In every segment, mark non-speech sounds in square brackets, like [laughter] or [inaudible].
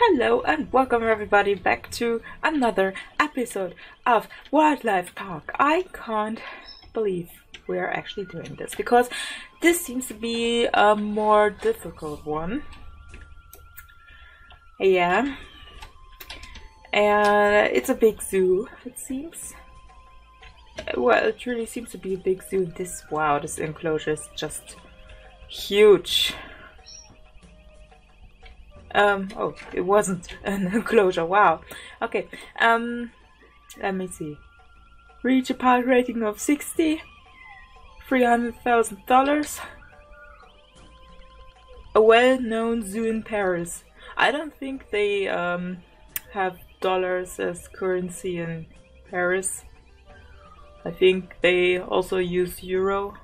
Hello and welcome everybody back to another episode of Wildlife Talk. I can't believe we're actually doing this because this seems to be a more difficult one. Yeah. And it's a big zoo, it seems. Well, it really seems to be a big zoo. This, wow, this enclosure is just huge. Um, oh, it wasn't [laughs] an enclosure. Wow. Okay. Um, let me see. Reach a park rating of 60. $300,000. A well-known zoo in Paris. I don't think they um, have dollars as currency in Paris. I think they also use euro.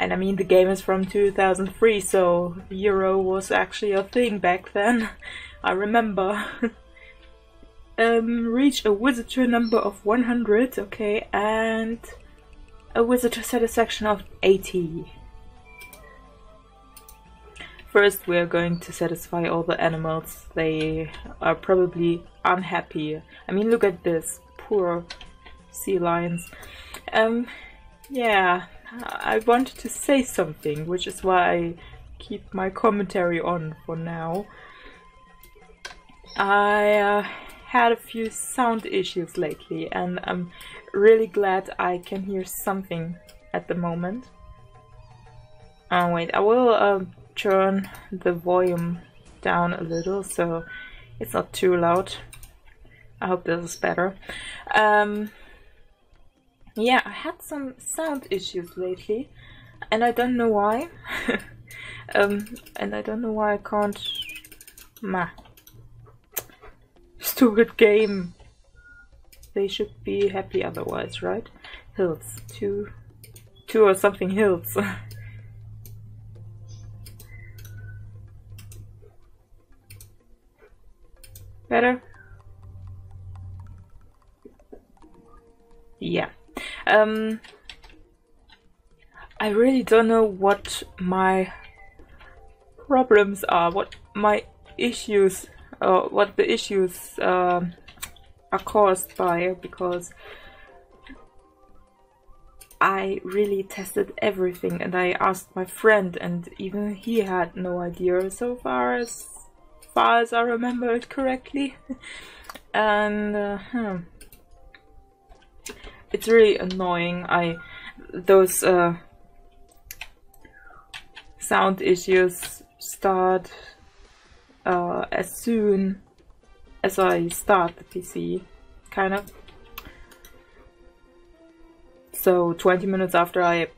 And I mean, the game is from 2003, so Euro was actually a thing back then. [laughs] I remember. [laughs] um, reach a visitor number of 100, okay, and a visitor satisfaction of 80. First, we are going to satisfy all the animals. They are probably unhappy. I mean, look at this. Poor sea lions. Um, yeah, I wanted to say something, which is why I keep my commentary on for now. I uh, had a few sound issues lately and I'm really glad I can hear something at the moment. Oh wait, I will uh, turn the volume down a little so it's not too loud. I hope this is better. Um, yeah, I had some sound issues lately, and I don't know why. [laughs] um, and I don't know why I can't. Ma. Stupid game. They should be happy otherwise, right? Hills. Two. Two or something hills. [laughs] Better? Yeah. Um, I really don't know what my problems are, what my issues, uh, what the issues uh, are caused by, because I really tested everything and I asked my friend and even he had no idea so far as far as I remember it correctly. [laughs] and uh, hmm it's really annoying. I those uh, sound issues start uh, as soon as I start the PC, kind of. So 20 minutes after I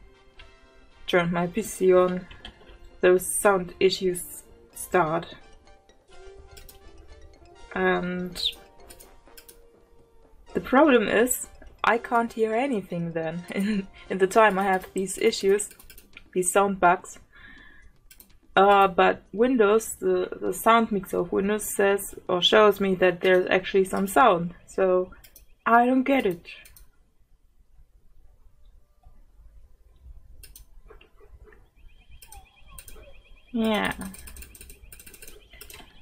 turned my PC on, those sound issues start. And the problem is I can't hear anything then [laughs] in, the time I have these issues, these sound bugs. Uh, but Windows, the, the sound mixer of Windows says or shows me that there's actually some sound. So I don't get it. Yeah.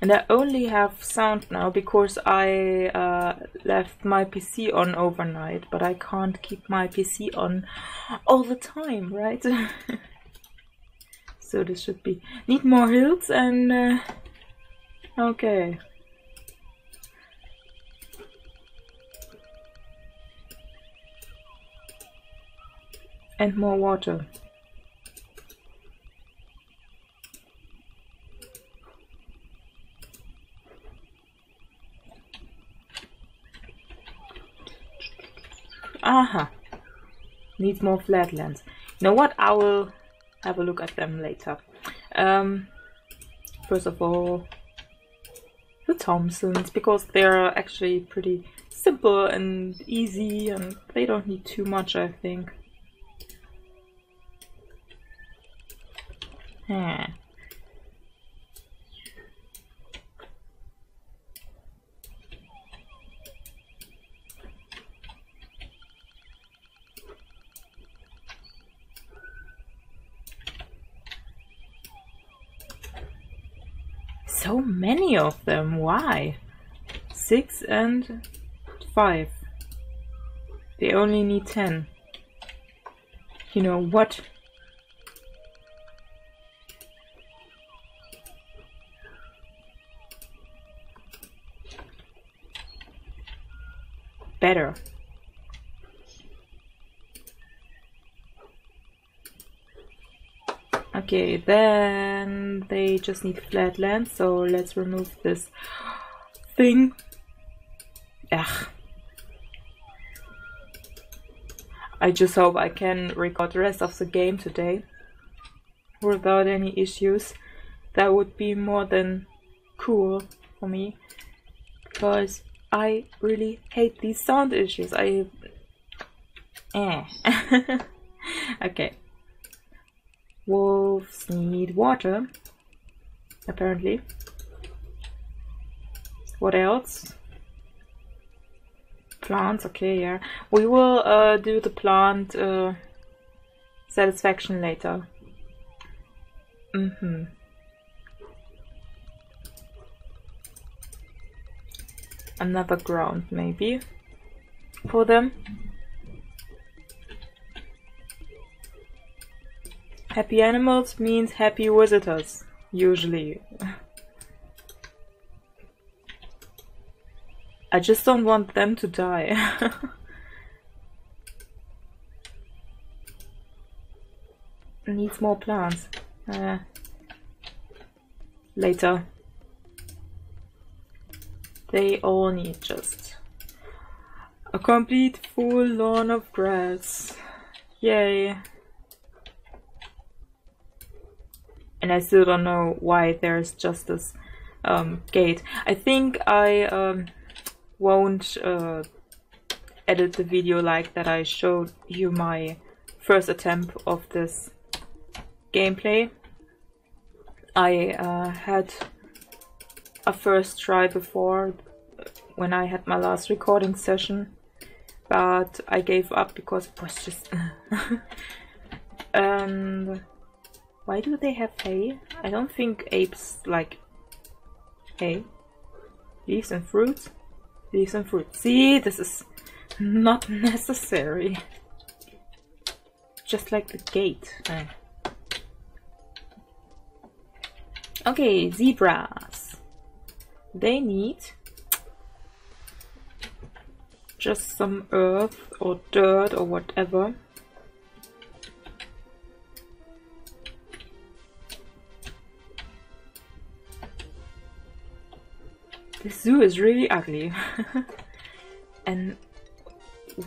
And I only have sound now because I uh, left my PC on overnight, but I can't keep my PC on all the time, right? [laughs] so this should be... Need more hills and... Uh, okay. And more water. Needs more flatlands. You know what? I will have a look at them later. Um, first of all, the Thompsons, because they're actually pretty simple and easy and they don't need too much, I think. Yeah. So many of them, why? Six and five. They only need ten. You know what? Better. Okay, then they just need flat land, so let's remove this thing. Ugh. I just hope I can record the rest of the game today without any issues. That would be more than cool for me because I really hate these sound issues. I eh. [laughs] okay. Wolves need water apparently. What else? plants, okay, yeah. We will uh, do the plant uh, satisfaction later. Mm-hmm. Another ground, maybe, for them. Happy animals means happy visitors, usually. I just don't want them to die. [laughs] Needs more plants. Uh, later. They all need just a complete full lawn of grass. Yay. And I still don't know why there's just this um, gate. I think I um, won't uh, edit the video like that I showed you my first attempt of this gameplay. I uh, had a first try before when I had my last recording session but I gave up because it was just [laughs] and why do they have hay? I don't think apes like hay leaves and fruits Leave some fruit. See, this is not [laughs] necessary. Just like the gate. Ah. Okay, zebras. They need just some earth or dirt or whatever. This zoo is really ugly. [laughs] and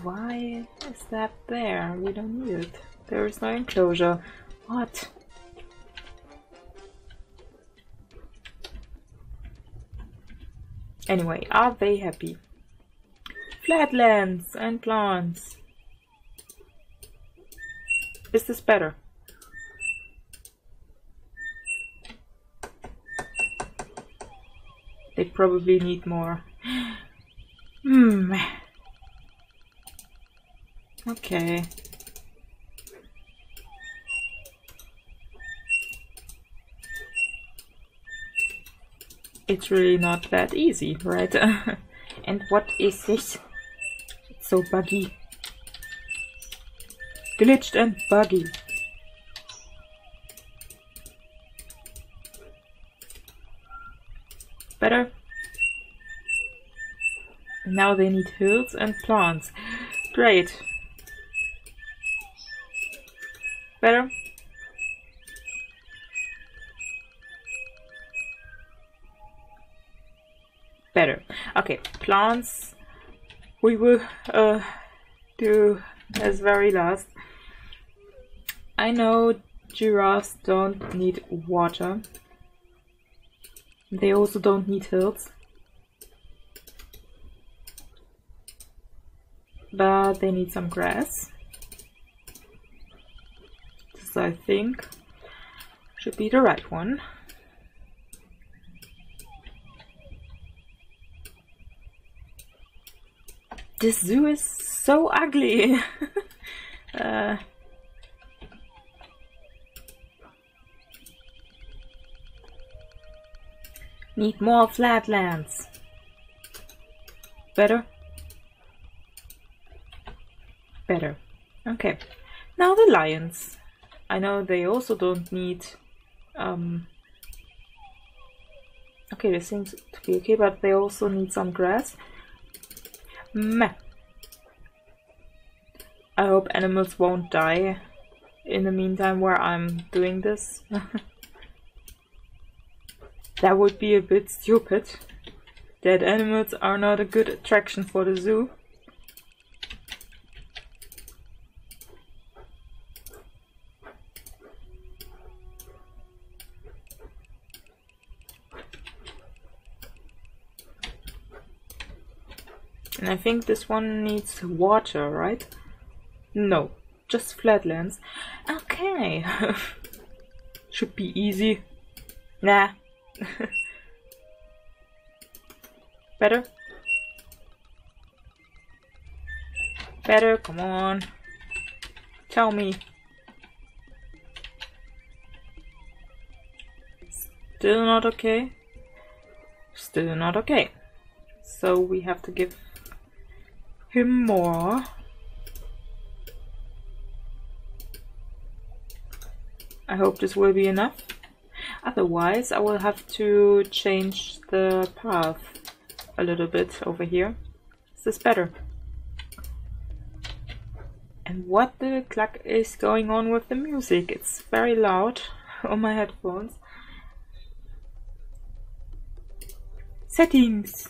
why is that there? We don't need it. There is no enclosure. What? Anyway, are they happy? Flatlands and plants. Is this better? They probably need more. Hmm. Okay. It's really not that easy, right? [laughs] and what is this? It's so buggy. Glitched and buggy. Better? Now they need hills and plants. Great. Better? Better. Okay, plants we will uh, do as very last. I know giraffes don't need water, they also don't need hills. But they need some grass. This I think should be the right one. This zoo is so ugly. [laughs] uh, Need more flatlands. Better? Better. Okay. Now the lions. I know they also don't need... Um, okay, this seems to be okay, but they also need some grass. Meh. I hope animals won't die in the meantime where I'm doing this. [laughs] that would be a bit stupid. Dead animals are not a good attraction for the zoo. And I think this one needs water, right? No, just flatlands. Okay. [laughs] Should be easy. Nah. [laughs] Better? Better, come on. Tell me. Still not okay? Still not okay. So we have to give him more. I hope this will be enough. Otherwise, I will have to change the path a little bit over here. Is this better? And what the cluck is going on with the music? It's very loud [laughs] on my headphones. Settings!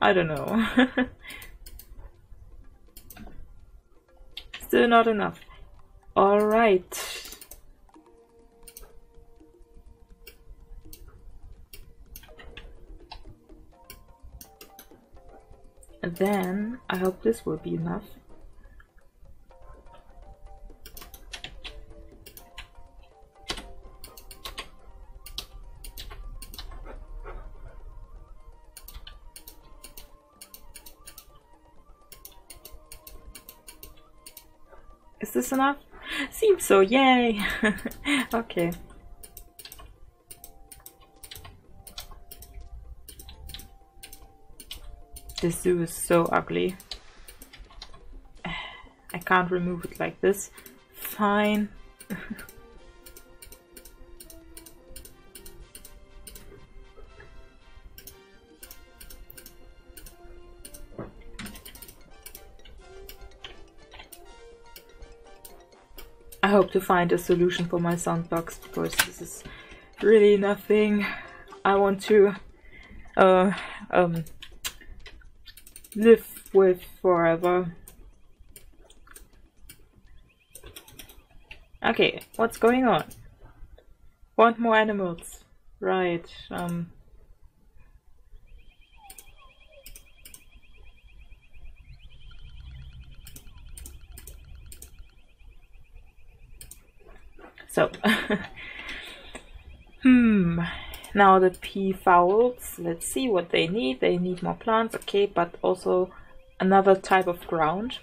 I don't know. [laughs] Still not enough. Alright. Then, I hope this will be enough. Is this enough? Seems so, yay! [laughs] okay. This zoo is so ugly. [sighs] I can't remove it like this. Fine. [laughs] I hope to find a solution for my soundbox because this is really nothing I want to uh, um, live with forever. Okay, what's going on? Want more animals. Right, um... So, [laughs] hmm, now the peafowls, let's see what they need. They need more plants, okay, but also another type of ground.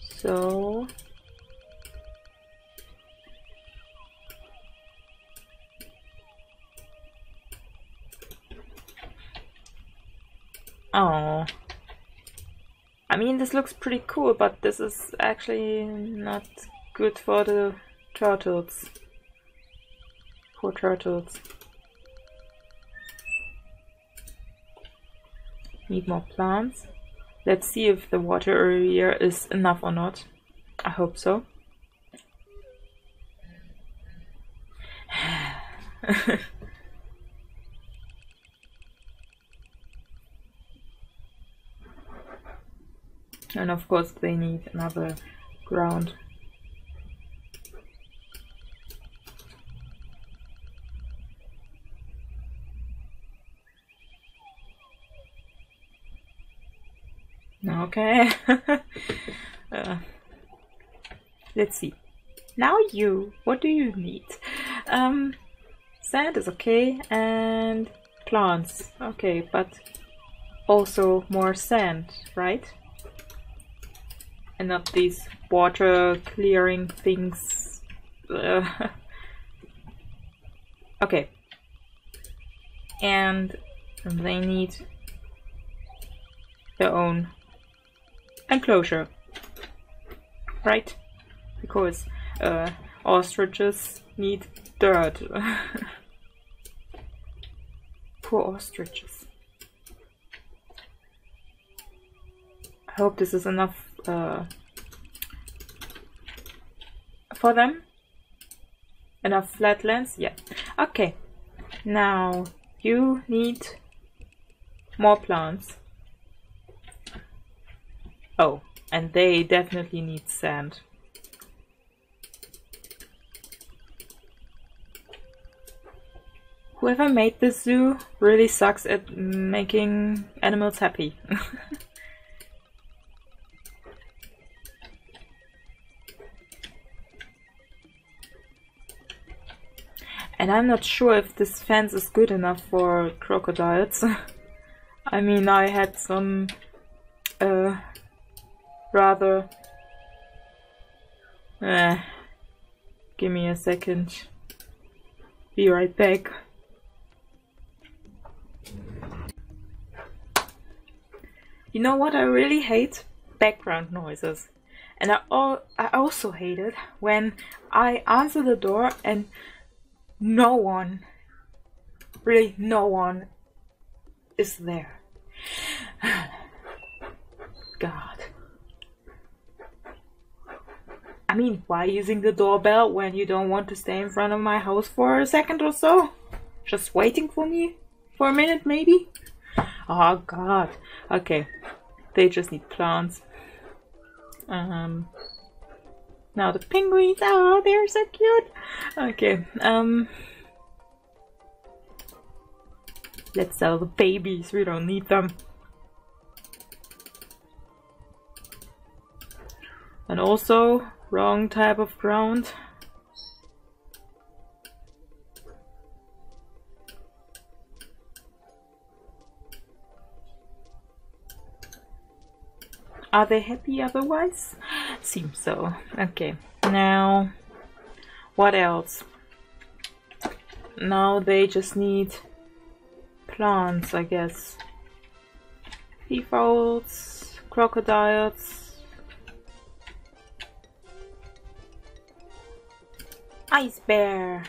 So, Oh. I mean, this looks pretty cool, but this is actually not good for the turtles. Poor turtles. Need more plants. Let's see if the water area is enough or not. I hope so. [laughs] and of course they need another ground Okay. [laughs] uh, let's see. Now you, what do you need? Um, sand is okay, and plants. Okay, but also more sand, right? And not these water clearing things. Uh, [laughs] Okay. And they need their own enclosure. Right? Because uh, ostriches need dirt. [laughs] Poor ostriches. I hope this is enough uh, for them. Enough flatlands? Yeah. Okay. Now you need more plants. Oh, and they definitely need sand. Whoever made this zoo really sucks at making animals happy. [laughs] and I'm not sure if this fence is good enough for crocodiles. [laughs] I mean, I had some uh, rather... Eh, give me a second. Be right back. You know what I really hate? Background noises. And I, al I also hate it when I answer the door and no one, really no one, is there. [sighs] God. I mean, why using the doorbell when you don't want to stay in front of my house for a second or so? Just waiting for me? For a minute, maybe? Oh, God. Okay. They just need plants. Um. Now the penguins. Oh, they're so cute. Okay. Um. Let's sell the babies. We don't need them. And also, wrong type of ground. Are they happy otherwise? Seems so. Okay, now what else? Now they just need plants, I guess. Defaults, crocodiles. Ice bear.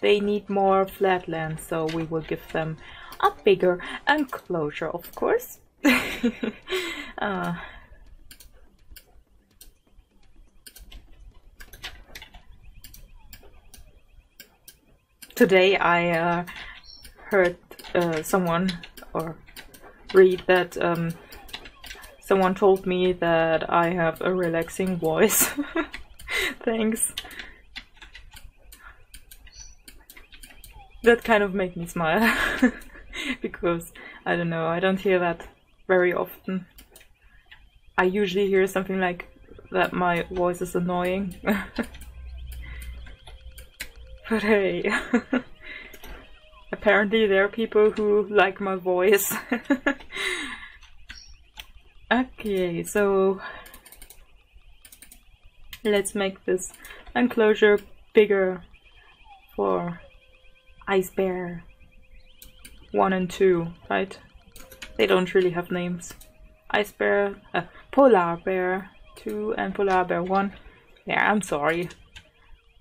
They need more flatland, so we will give them a bigger enclosure, of course. [laughs] uh, today I uh, heard uh, someone or read that um, someone told me that I have a relaxing voice. [laughs] Thanks. That kind of made me smile [laughs] because I don't know, I don't hear that very often. I usually hear something like that my voice is annoying. [laughs] but hey, [laughs] apparently there are people who like my voice. okay, so let's make this enclosure bigger for Ice Bear 1 and 2, right? They don't really have names. Ice Bear, uh, Polar Bear 2 and Polar Bear 1. Yeah, I'm sorry.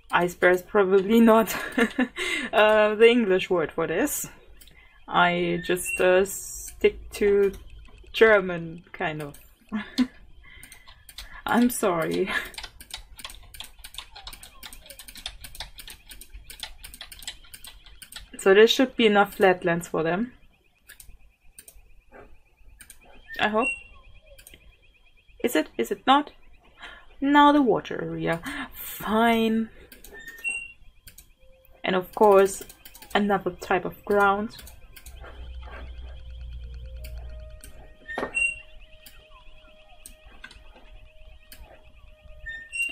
Ice Bear is probably not [laughs] uh, the English word for this. I just uh, stick to German, kind of. [laughs] I'm sorry. [laughs] So there should be enough flatlands for them. I hope. Is it? Is it not? Now the water area. Fine. And of course, another type of ground.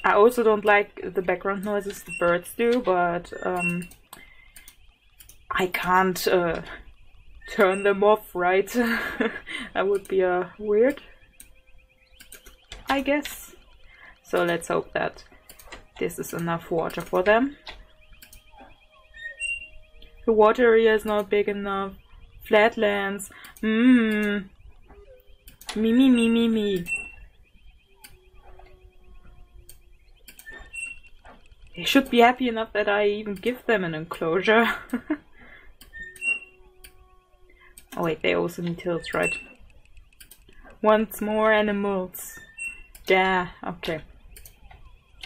I also don't like the background noises the birds do, but um, I can't uh, turn them off, right? [laughs] that would be uh, weird, I guess. So let's hope that this is enough water for them. The water area is not big enough. Flatlands. Mmm. Me, me, me, me, me. They should be happy enough that I even give them an enclosure. [laughs] oh wait, they also need hills, right? Once more animals. Yeah, okay.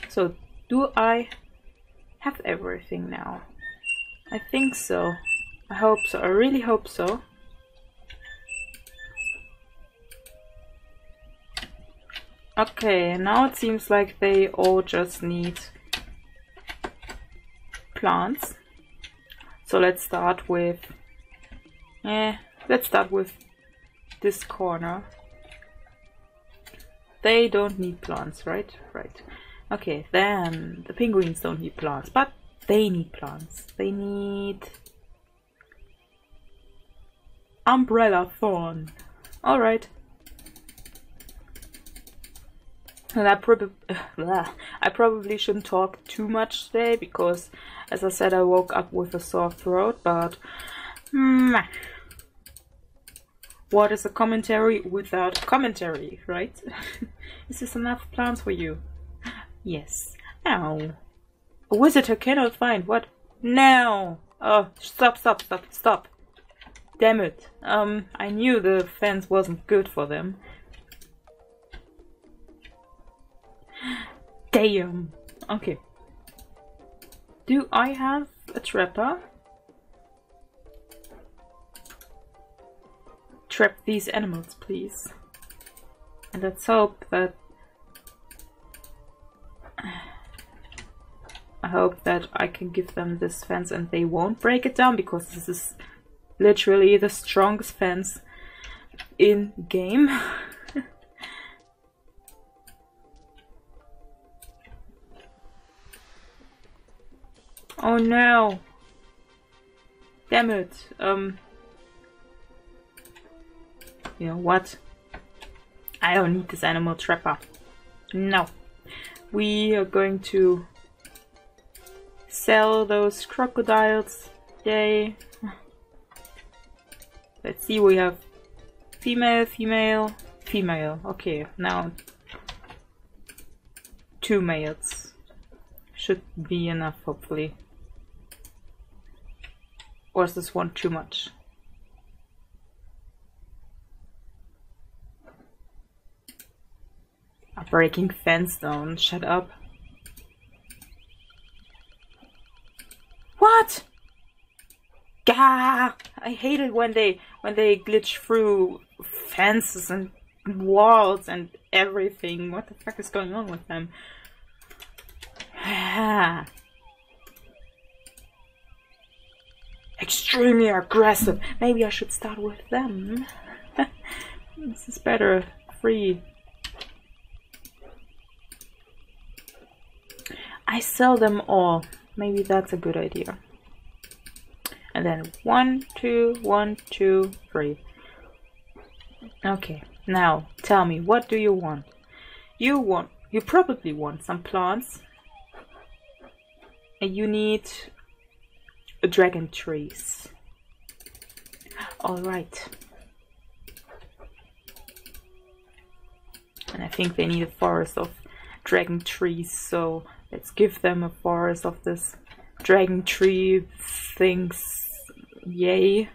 So, do I have everything now? I think so. I hope so. I really hope so. Okay, now it seems like they all just need plants. So let's start with, eh, let's start with this corner. They don't need plants, right? Right. Okay, then the penguins don't need plants, but they need plants. They need umbrella thorn. Alright. And I, prob [laughs] I probably shouldn't talk too much today because, as I said, I woke up with a sore throat, but... Mm, what is a commentary without commentary, right? [laughs] is this enough plants for you? Yes. Ow. A wizard I cannot find. What? Now! Oh, stop, stop, stop, stop. Damn it. Um, I knew the fence wasn't good for them. [gasps] Damn. Okay. Do I have a trapper? Trap these animals, please. And let's hope that... I hope that I can give them this fence and they won't break it down because this is literally the strongest fence in game. [laughs] Oh no! Damn it. Um. You know what? I don't need this animal trapper. No. We are going to sell those crocodiles. Yay. Let's see, we have female, female, female. Okay, now two males. Should be enough, hopefully. Or is this one too much? Breaking fence down. Shut up. What? Gah! I hate it when they when they glitch through fences and walls and everything. What the fuck is going on with them? extremely aggressive. Maybe I should start with them. [laughs] this is better. Free. I sell them all. Maybe that's a good idea. And then one, two, one, two, three. Okay, now tell me, what do you want? You want, you probably want some plants. And you need dragon trees. Alright. And I think they need a forest of dragon trees, so let's give them a forest of this dragon tree things. Yay.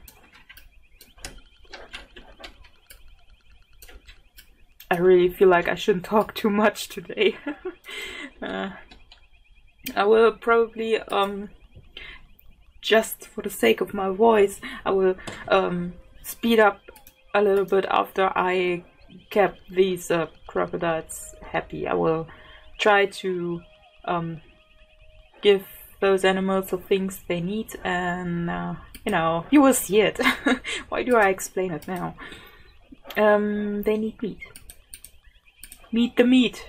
I really feel like I shouldn't talk too much today. [laughs] uh, I will probably um just for the sake of my voice, I will um, speed up a little bit after I kept these uh, crocodiles happy. I will try to um, give those animals the things they need and uh, you know, you will see it. [laughs] Why do I explain it now? Um, they need meat. meat the meat.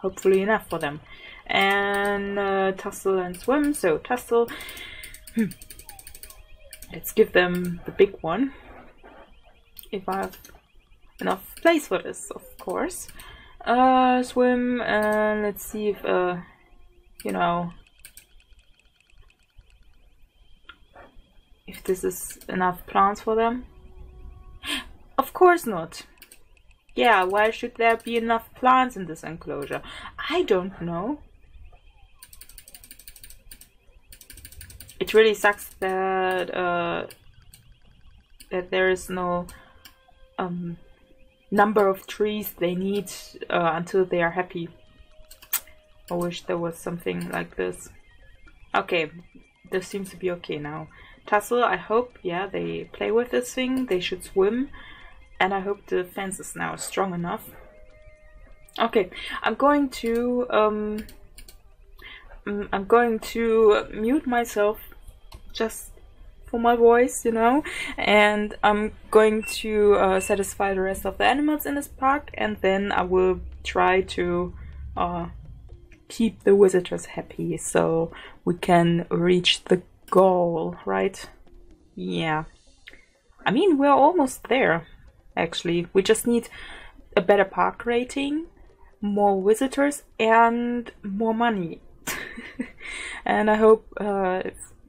Hopefully enough for them and uh, tussle and swim. So tussle. Hmm. Let's give them the big one. If I have enough place for this, of course. Uh, swim and let's see if, uh, you know, if this is enough plants for them. [gasps] Of course not. Yeah, why should there be enough plants in this enclosure? I don't know. It really sucks that uh, that there is no um, number of trees they need uh, until they are happy. I wish there was something like this. Okay, this seems to be okay now. Tussle, I hope, yeah, they play with this thing, they should swim, and I hope the fence is now strong enough. Okay, I'm going to, um, mm, I'm going to mute myself just for my voice, you know, and I'm going to uh, satisfy the rest of the animals in this park, and then I will try to uh, keep the visitors happy so we can reach the goal, right? Yeah. I mean, we're almost there, actually. We just need a better park rating, more visitors, and more money. [laughs] and I hope uh,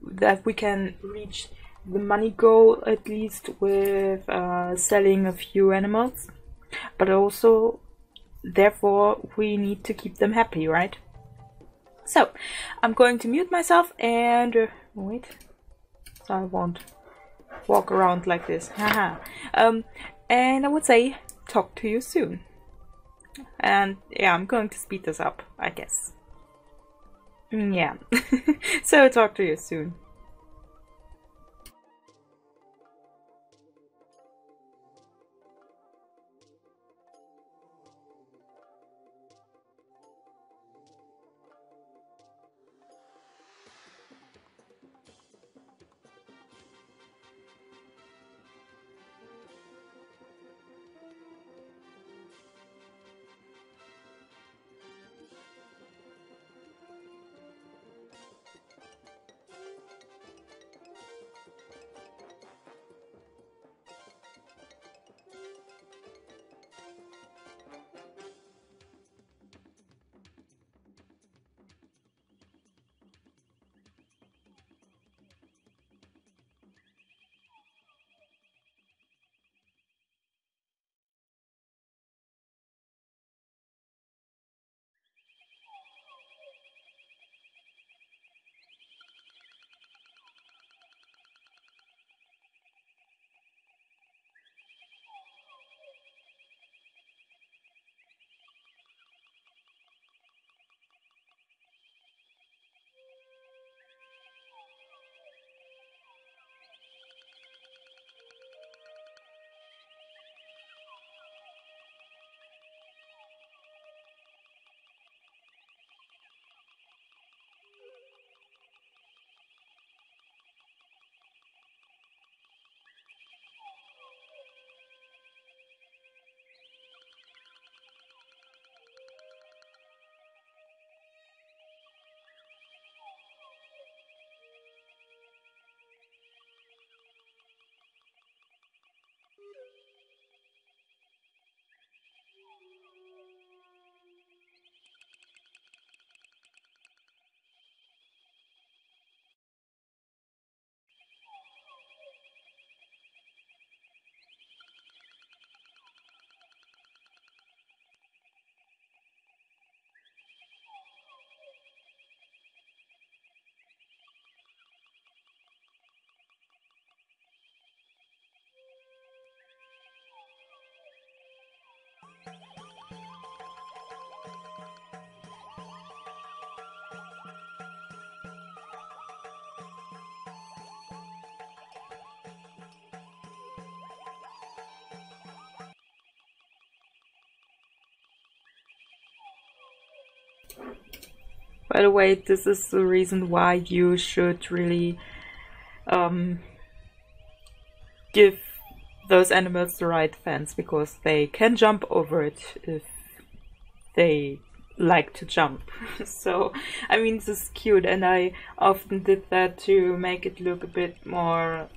that we can reach the money goal at least with uh, selling a few animals. But also, therefore, we need to keep them happy, right? So, I'm going to mute myself and... Uh, wait. So I won't walk around like this. Haha. um, and I would say, talk to you soon. And yeah, I'm going to speed this up, I guess. Mm, yeah. [laughs] so talk to you soon. By the way, this is the reason why you should really um, give those animals the right fence because they can jump over it if they like to jump. [laughs] so, I mean, this is cute, and I often did that to make it look a bit more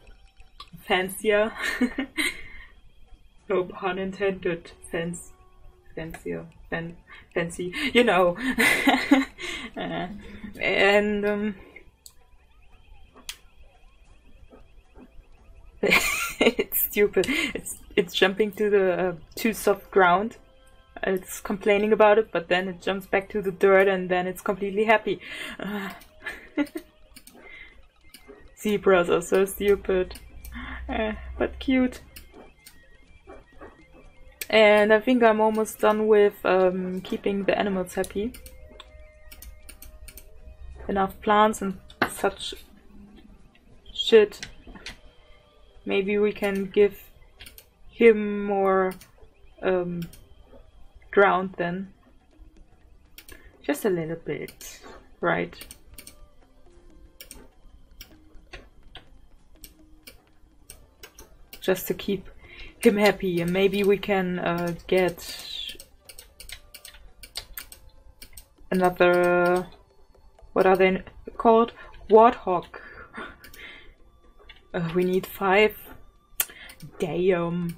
fancier. [laughs] no pun intended, fence, fancier, fan, fancy, you know. [laughs] uh, and um, [laughs] it's stupid. It's it's jumping to the uh, too soft ground. It's complaining about it, but then it jumps back to the dirt, and then it's completely happy. Uh, [laughs] zebras are so stupid, uh, but cute. And I think I'm almost done with um, keeping the animals happy. Enough plants and such shit. Maybe we can give him more um, ground then. Just a little bit, right? Just to keep him happy and maybe we can uh, get another what are they called? Warthog. [laughs] Uh, we need five. Damn.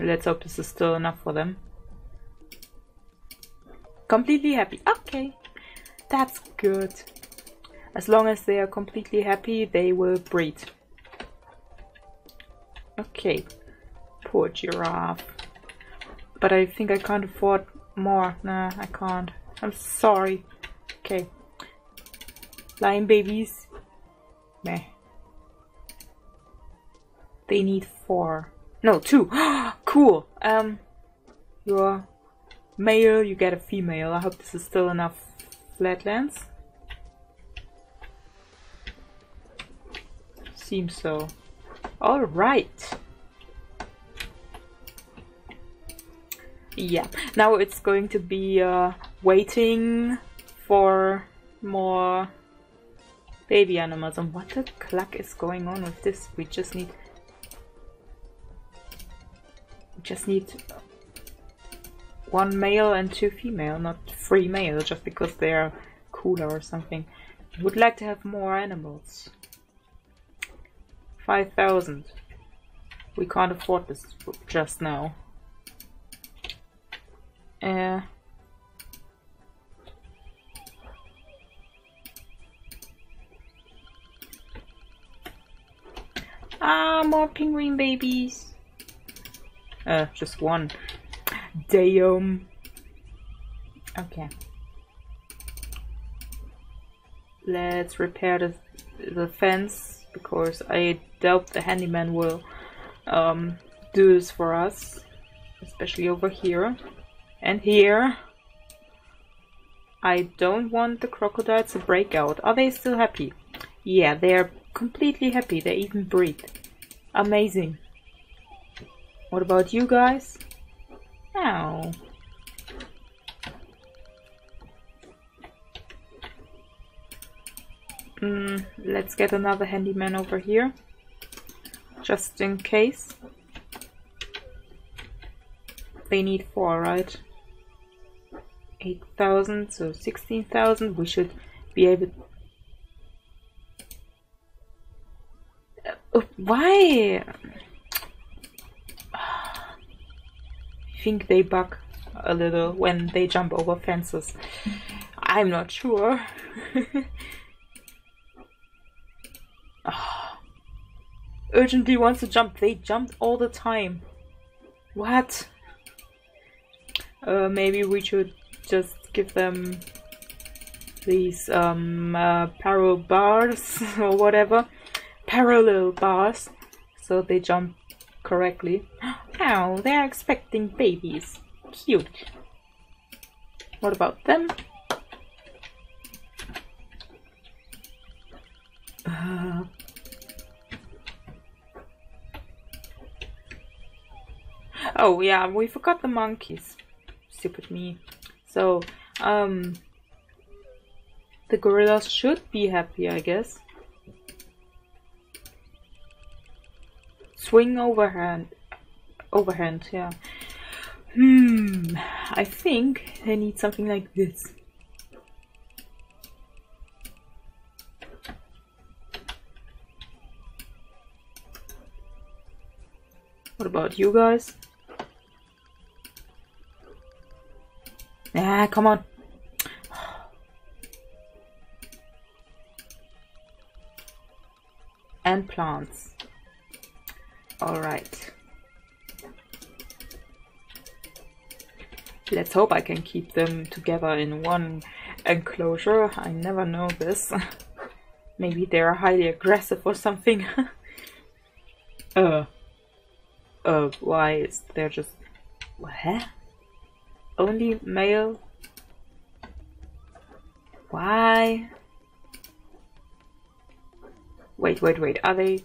Let's hope this is still enough for them. Completely happy. Okay. That's good. As long as they are completely happy they will breed Okay. Poor giraffe. But I think I can't afford more. Nah, I can't. I'm sorry. Okay. Lion babies. Meh. They need four. No, two. [gasps] cool. Um, you're male, you get a female. I hope this is still enough flatlands. Seems so. All right. Yeah, now it's going to be uh, waiting for more baby animals. And what the cluck is going on with this? We just need... We just need one male and two female, not three male, just because they're cooler or something. Would like to have more animals. 5,000. We can't afford this just now. Uh, ah, more penguin babies. Uh, just one. Damn. Okay. Let's repair the, the fence because I doubt the handyman will um, do this for us, especially over here and here. I don't want the crocodiles to break out. Are they still happy? Yeah, they're completely happy. They even breathe. Amazing. What about you guys? Oh. Mm, let's get another handyman over here. Just in case. They need four, right? 8,000, so 16,000. We should be able... Uh, why? [sighs] I think they bug a little when they jump over fences. I'm not sure. [laughs] urgently wants to jump. They jump all the time. What? Uh, maybe we should just give them these um, uh, parallel bars [laughs] or whatever. Parallel bars. So they jump correctly. [gasps] Oh, they're expecting babies. Cute. What about them? Uh, Oh yeah, we forgot the monkeys. Stupid me. So, um, the gorillas should be happy, I guess. Swing overhand. Overhand, yeah. Hmm, I think they need something like this. What about you guys? Ah, come on. and plants. Alright. Let's hope I can keep them together in one enclosure. I never know this. [laughs] Maybe they're highly aggressive or something. [laughs] uh. Uh, why is there just... What? Only male? Why? Wait, wait, wait. Are they...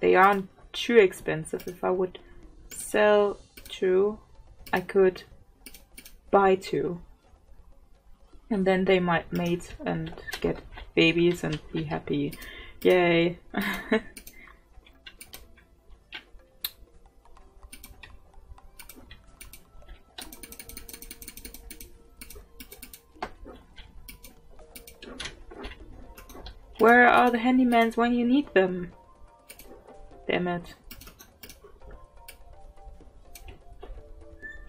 They aren't too expensive. If I would sell two, I could buy two. And then they might mate and get babies and be happy. Yay. [laughs] Where are the handymans when you need them? Damn it.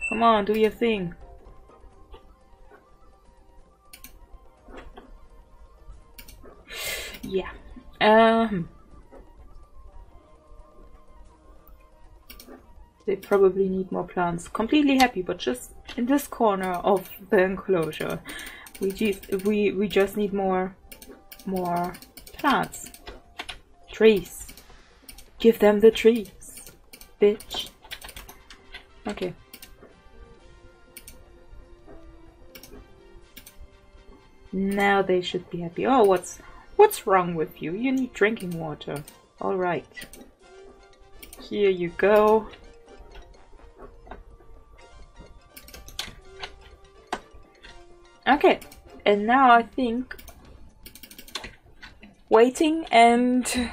Come on, do your thing. [sighs] Yeah. Um. They probably need more plants. Completely happy, but just in this corner of the enclosure. We just we we just need more more plants. Trees. Give them the trees, bitch. Okay. Now they should be happy. Oh, what's what's wrong with you? You need drinking water. All right. Here you go. Okay, and now I think waiting and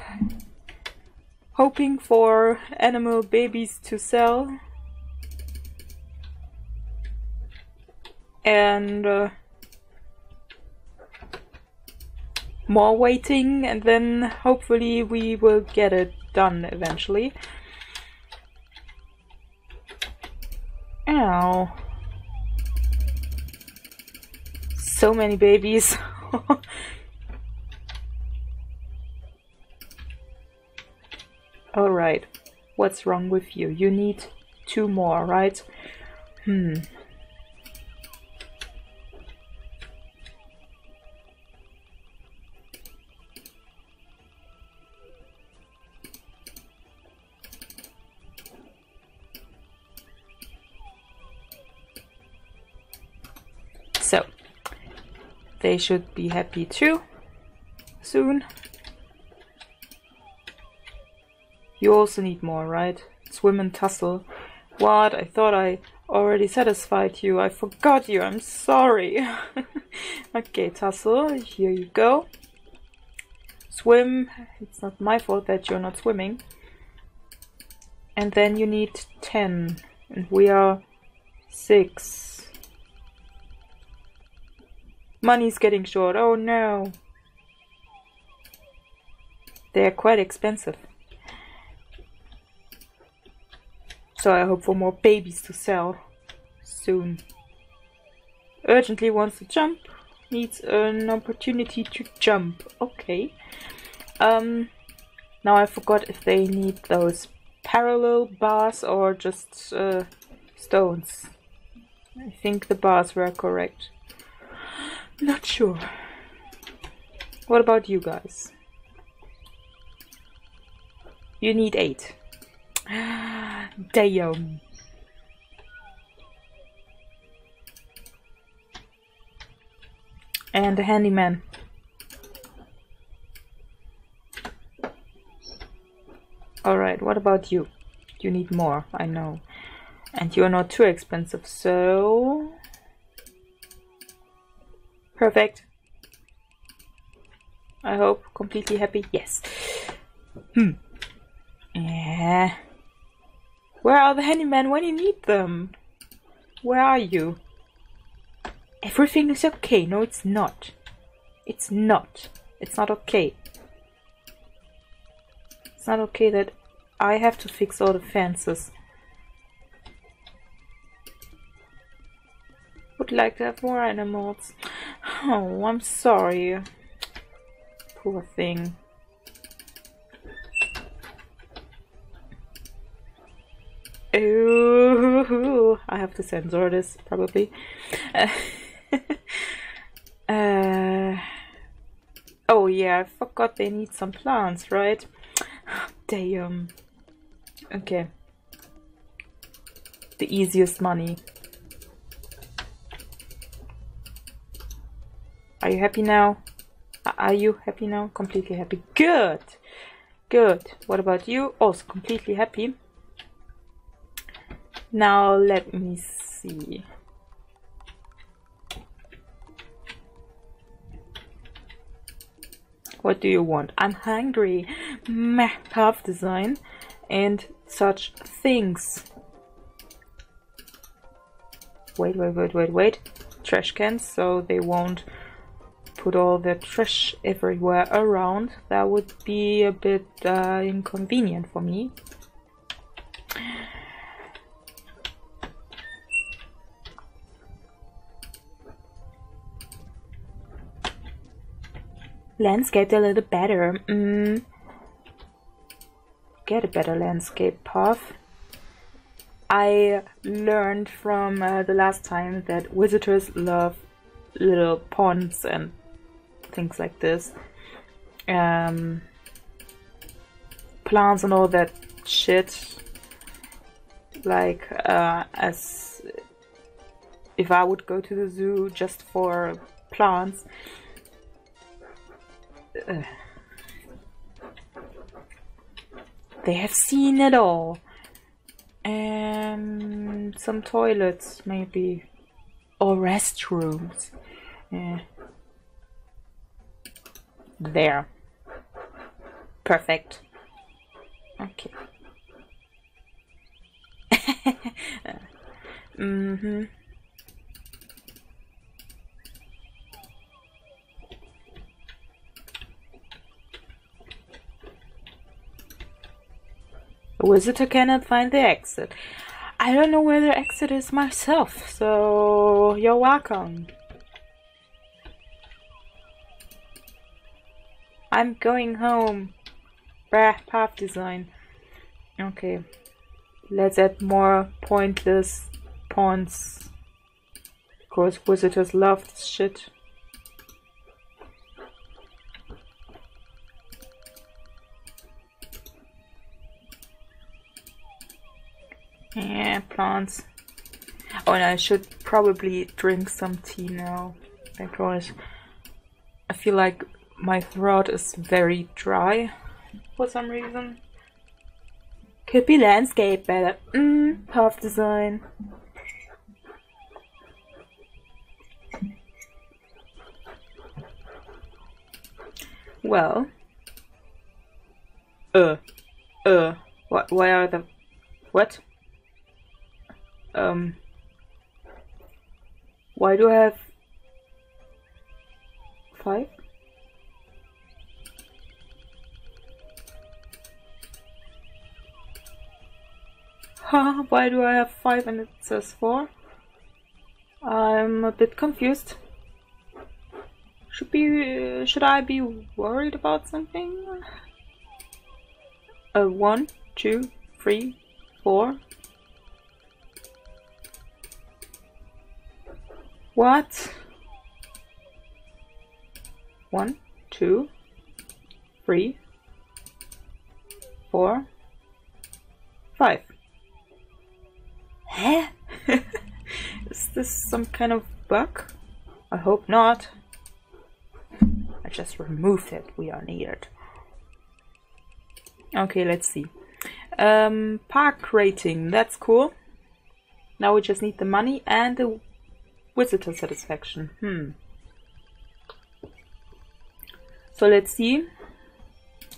hoping for animal babies to sell and uh, more waiting and then hopefully we will get it done eventually. Ow. So many babies. [laughs] Alright, what's wrong with you? You need two more, right? Hmm. So, they should be happy too soon. You also need more, right? Swim and tussle. What? I thought I already satisfied you. I forgot you. I'm sorry. [laughs] okay, tussle. Here you go. Swim. It's not my fault that you're not swimming. And then you need 10. And we are 6. Money's getting short. Oh no. They're quite expensive. So I hope for more babies to sell soon. Urgently wants to jump. Needs an opportunity to jump. Okay. Um, now I forgot if they need those parallel bars or just uh, stones. I think the bars were correct. Not sure. What about you guys? You need eight. [gasps] Damn. And a handyman. Alright, what about you? You need more, I know. And you're not too expensive, so... Perfect. I hope. Completely happy? Yes. Hmm. Yeah. Where are the handymen when you need them? Where are you? Everything is okay. No, it's not. It's not. It's not okay. It's not okay that I have to fix all the fences. Would like to have more animals. Oh, I'm sorry. Poor thing. Ooh, I have to censor this probably. Uh, [laughs] uh, oh yeah, I forgot they need some plants, right? [sighs] Damn. Okay. The easiest money. Are you happy now? Are you happy now? Completely happy. Good! Good. What about you? Also completely happy. Now let me see. What do you want? I'm hungry. Meh, path design and such things. Wait, wait, wait, wait, wait. Trash cans, so they won't put all the trash everywhere around. That would be a bit uh, inconvenient for me. Landscape a little better. Mm. Get a better landscape path. I learned from uh, the last time that visitors love little ponds and things like this. Um, plants and all that shit. Like, uh, as if I would go to the zoo just for plants, they have seen it all. And some toilets, maybe. Or restrooms. Yeah. There. Perfect. Okay. [laughs] mm-hmm. Visitor cannot find the exit. I don't know where the exit is myself, so you're welcome. I'm going home. Brah, path design. Okay. Let's add more pointless ponds. Because visitors love this shit. Yeah, plants. Oh, and I should probably drink some tea now because I feel like my throat is very dry for some reason. Could be landscape better. Mmm, path design. Well. Uh. Uh. What? Why are the. What? Um, why do I have five? Why do I have five and it says four? I'm a bit confused. Should be, uh, should I be worried about something? Uh, one, two, three, four, What? One, two, three, four, five. Huh? [laughs] Is this some kind of bug? I hope not. I just removed it. We are needed. Okay, let's see. Um, park rating. That's cool. Now we just need the money and the Visitor satisfaction. Hmm. So let's see.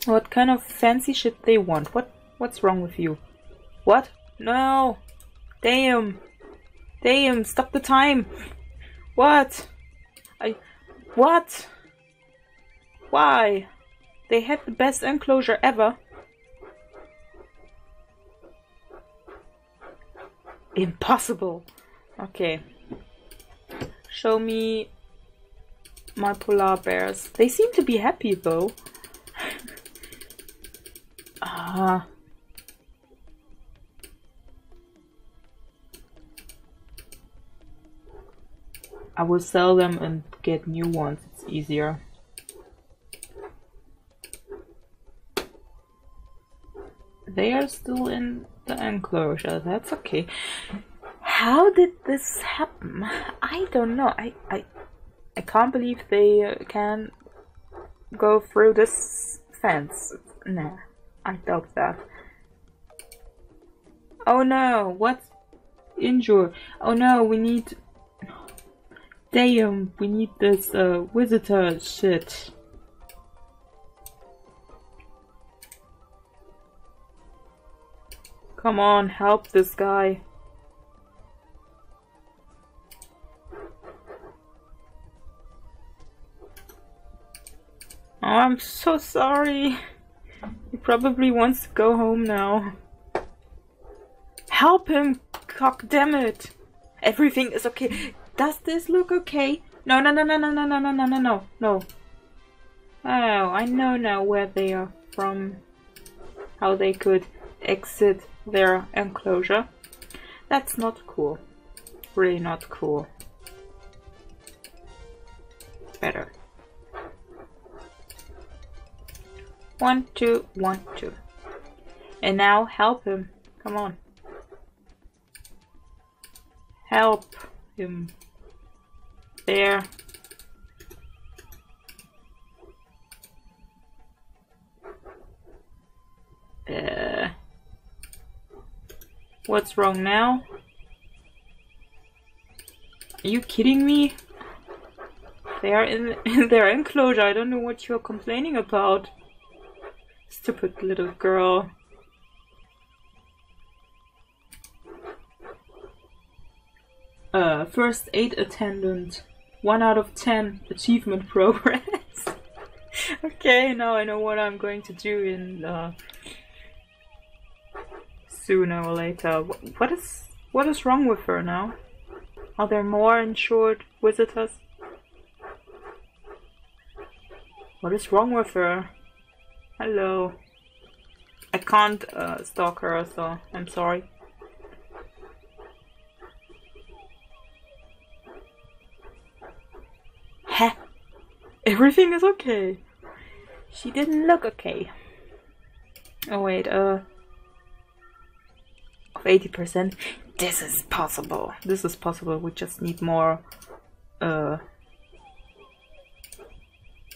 What kind of fancy shit they want? What what's wrong with you? What? No! Damn! Damn, stop the time! What? I what? Why? They had the best enclosure ever. Impossible. Okay. Show me my polar bears. They seem to be happy though. [laughs] ah. I will sell them and get new ones. It's easier. They are still in the enclosure. That's okay. How did this happen? I don't know. I I I can't believe they can go through this fence. Nah, I doubt that. Oh no, what's injured? Oh no, we need... Damn, we need this uh, visitor shit. Come on, help this guy. Oh, I'm so sorry. He probably wants to go home now. Help him! Cock damn it! Everything is okay. Does this look okay? No, no, no, no, no, no, no, no, no, no, no, no. Oh, I know now where they are from. How they could exit their enclosure. That's not cool. Really not cool. Better. One, two, one, two. And now help him. Come on. Help him. There. Uh, what's wrong now? Are you kidding me? They are in, [laughs] in their enclosure. I don't know what you're complaining about. Stupid little girl. Uh, first aid attendant. 1 out of 10 achievement [laughs] progress. okay, now I know what I'm going to do in uh, sooner or later. What is what is wrong with her now? Are there more insured visitors? What is wrong with her? Hello. I can't uh, stalk her, so I'm sorry. Heh. Everything is okay. She didn't look okay. Oh wait, uh... Of 80%. This is possible. This is possible. We just need more, uh...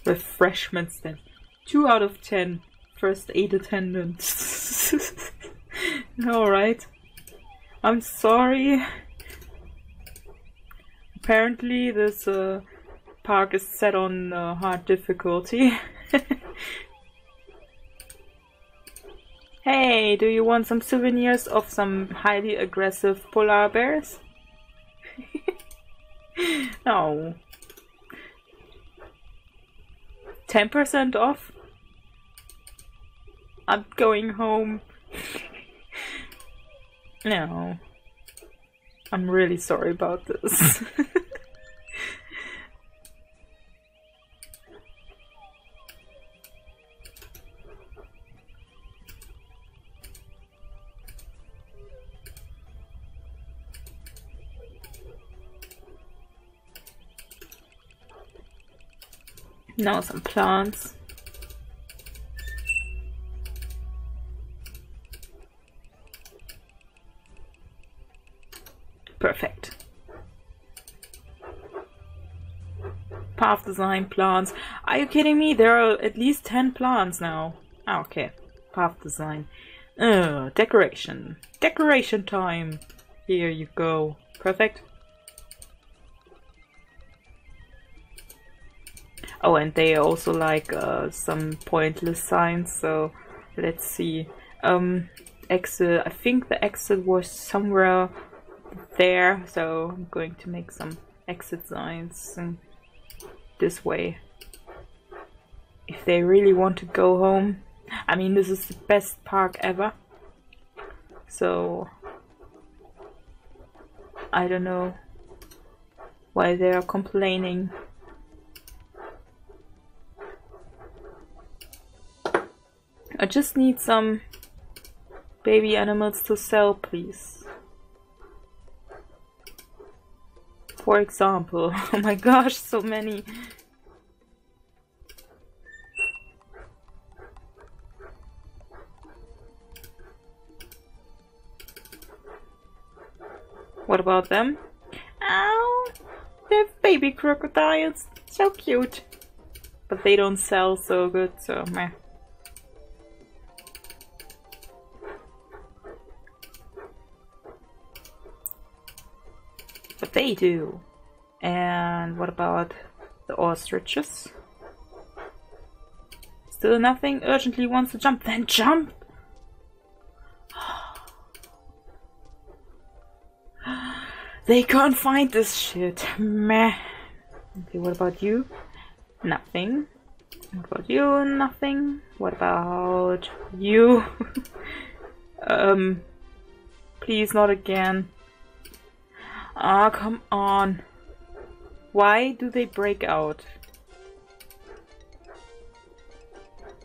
Refreshments then. 2 out of 10 first aid attendants. [laughs] Alright. I'm sorry. Apparently this uh, park is set on uh, hard difficulty. [laughs] hey, do you want some souvenirs of some highly aggressive polar bears? [laughs] no. 10% off? I'm going home. no. I'm really sorry about this. [laughs] now some plants. Perfect. Path design plants. Are you kidding me? There are at least 10 plants now. Ah, okay. Path design. Uh, decoration. Decoration time. Here you go. Perfect. Oh, and they also like uh, some pointless signs, so let's see. Um, exit, I think the exit was somewhere there, so I'm going to make some exit signs this way. If they really want to go home. I mean, this is the best park ever. So, I don't know why they are complaining. I just need some baby animals to sell, please. For example, [laughs] oh my gosh, so many. What about them? Oh, they're baby crocodiles. So cute. But they don't sell so good, so meh. They do. And what about the ostriches? Still nothing urgently wants to jump. Then jump! [gasps] They can't find this shit. Meh. Okay, what about you? Nothing. What about you? Nothing. What about you? [laughs] um, please not again. Ah, oh, come on. Why do they break out?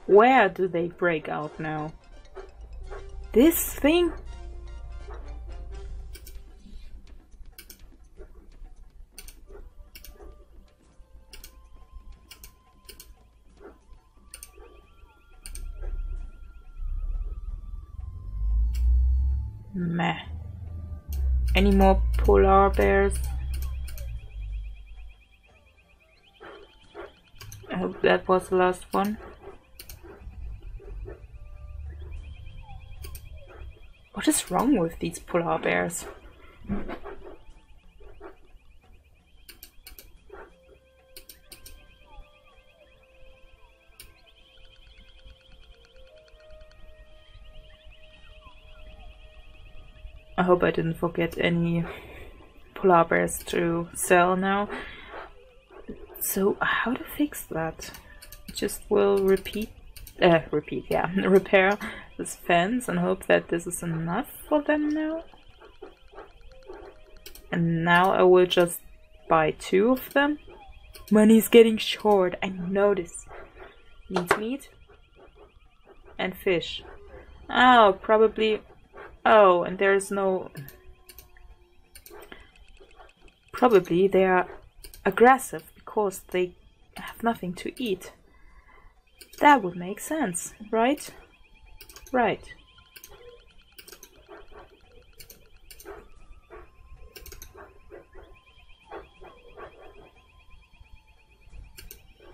Where do they break out now? This thing? Meh. Any more polar bears? I hope that was the last one. What is wrong with these polar bears? Hope I didn't forget any polar bears to sell now. So how to fix that? Just will repeat, uh, repeat, yeah, [laughs] repair this fence and hope that this is enough for them now. And now I will just buy two of them. Money's getting short, I notice. Needs meat and fish. Oh, probably Oh, and there's no... Probably they are aggressive because they have nothing to eat. That would make sense, right? Right.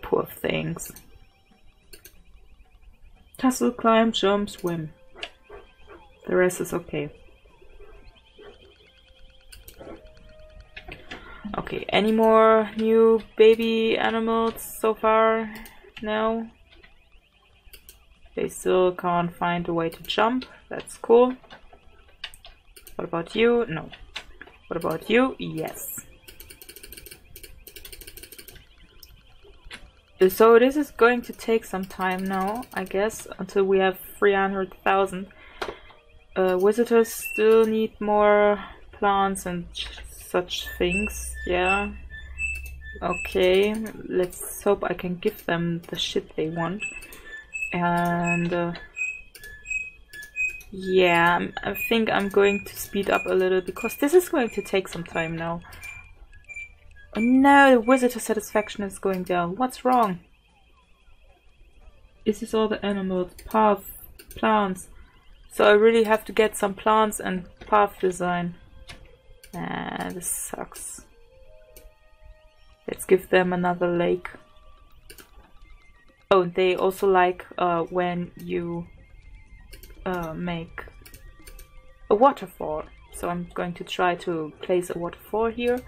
Poor things. Tussle, climb, jump, swim. The rest is okay. Okay, any more new baby animals so far? No? They still can't find a way to jump. That's cool. What about you? No. What about you? Yes. So this is going to take some time now, I guess, until we have 300,000 uh, visitors still need more plants and such things, yeah. Okay, let's hope I can give them the shit they want. And uh, yeah, I think I'm going to speed up a little because this is going to take some time now. Oh no, the visitor satisfaction is going down. What's wrong? Is this all the animals, paths, plants? So I really have to get some plants and path design. Ah, this sucks. Let's give them another lake. Oh, they also like uh, when you uh, make a waterfall. So I'm going to try to place a waterfall here.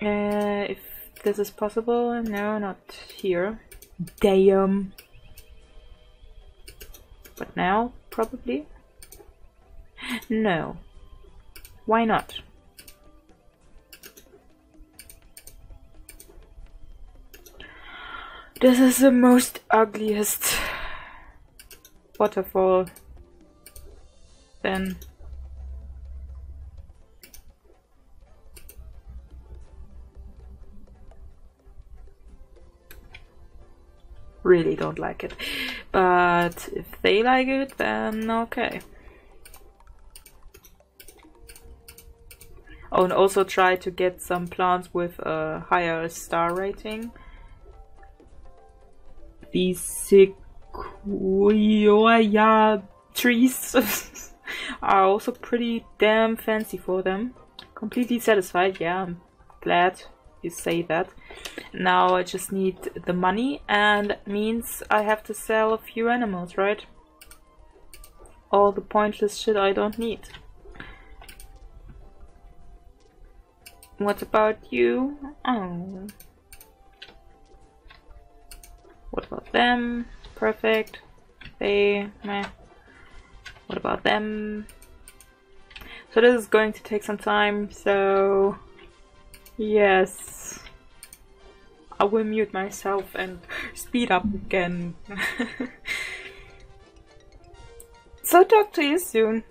Uh, if this is possible. No, not here. Damn. But now, probably? No. Why not? This is the most ugliest waterfall. Then really don't like it. But if they like it, then okay. Oh, and also try to get some plants with a higher star rating. These sequoia trees [laughs] are also pretty damn fancy for them. Completely satisfied, yeah, I'm glad you say that. Now I just need the money and means I have to sell a few animals, right? All the pointless shit I don't need. What about you? Oh. What about them? Perfect. They, meh. What about them? So this is going to take some time, so... Yes. I will mute myself and [laughs] speed up again. [laughs] so talk to you soon.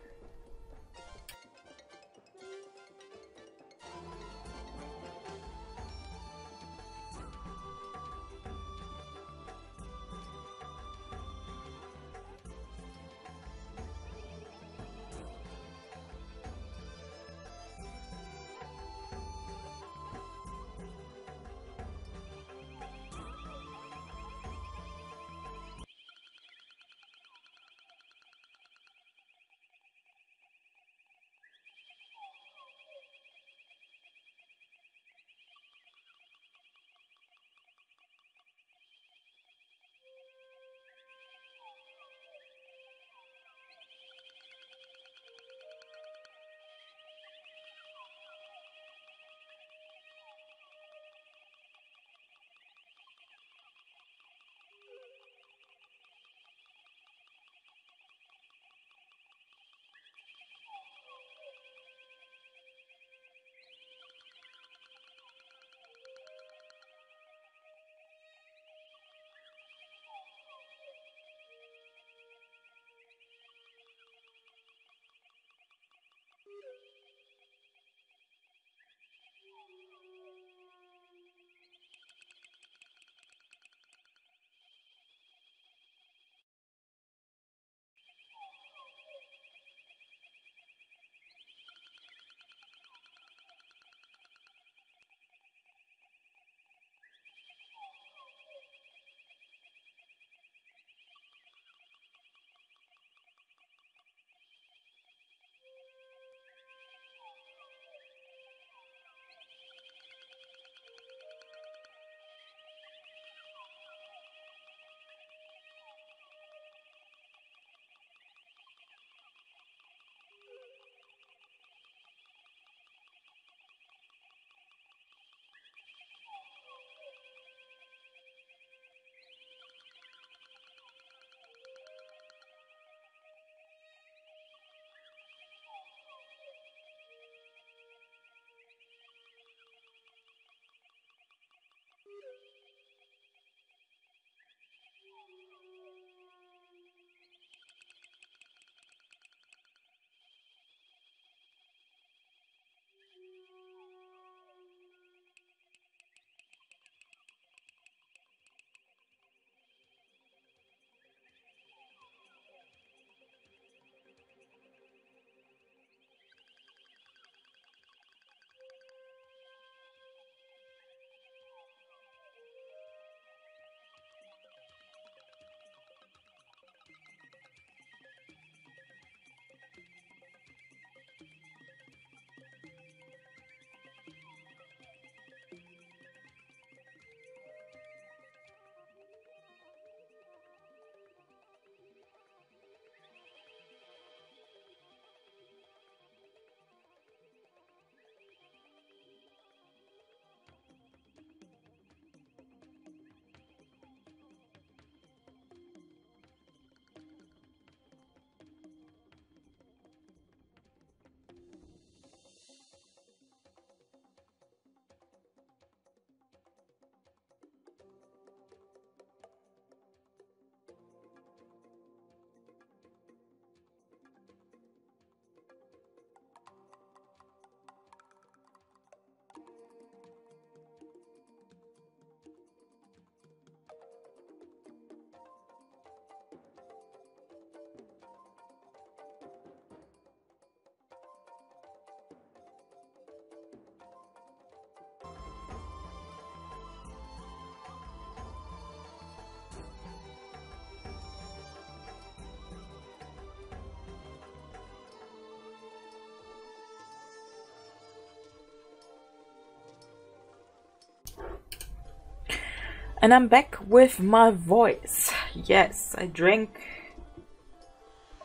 And I'm back with my voice. Yes, I drank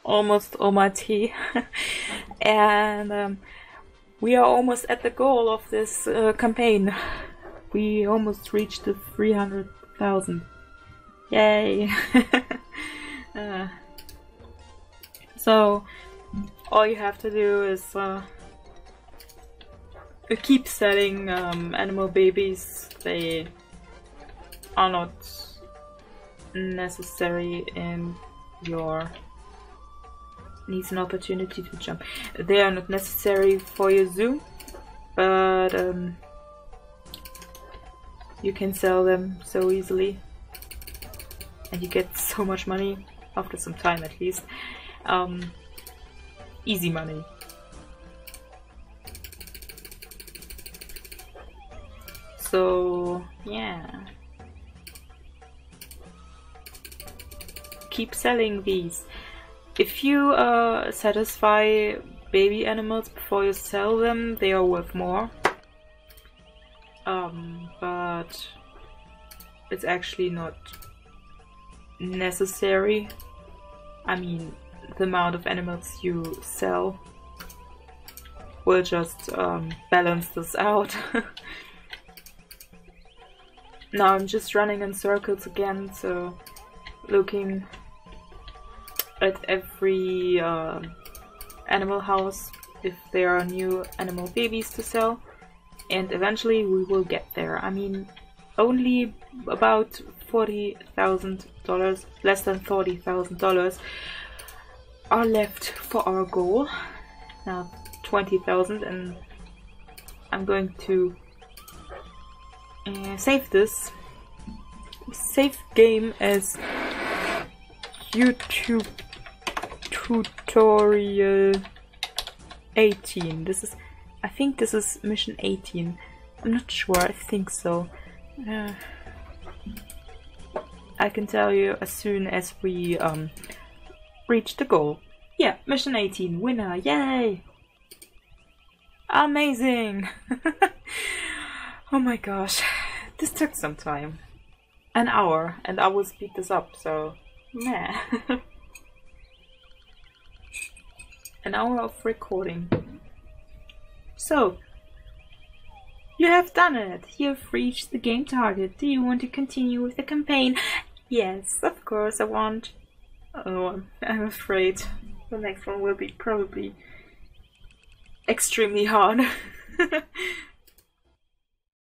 almost all my tea. [laughs] and um, we are almost at the goal of this uh, campaign. We almost reached the 300,000. Yay! [laughs] uh, so, all you have to do is uh, keep selling um, animal babies. They are not necessary in your needs an opportunity to jump. They are not necessary for your zoo, but um, you can sell them so easily and you get [laughs] so much money after some time at least. Um, easy money. So, keep selling these. If you uh, satisfy baby animals before you sell them, they are worth more. Um, but it's actually not necessary. I mean, the amount of animals you sell will just um, balance this out. [laughs] now I'm just running in circles again, so looking at every uh, animal house if there are new animal babies to sell and eventually we will get there. I mean only about $40,000, less than $40,000 are left for our goal. Now 20,000 and I'm going to uh, save this. Save game as YouTube tutorial 18. This is, I think this is mission 18. I'm not sure, I think so. Uh, I can tell you as soon as we um, reach the goal. Yeah, mission 18, winner, yay! Amazing! [laughs] oh my gosh, this took some time. An hour, and I will speed this up, so meh. [laughs] an hour of recording. So, you have done it! You've reached the game target. Do you want to continue with the campaign? Yes, of course I want. Oh, I'm afraid the next one will be probably extremely hard. [laughs]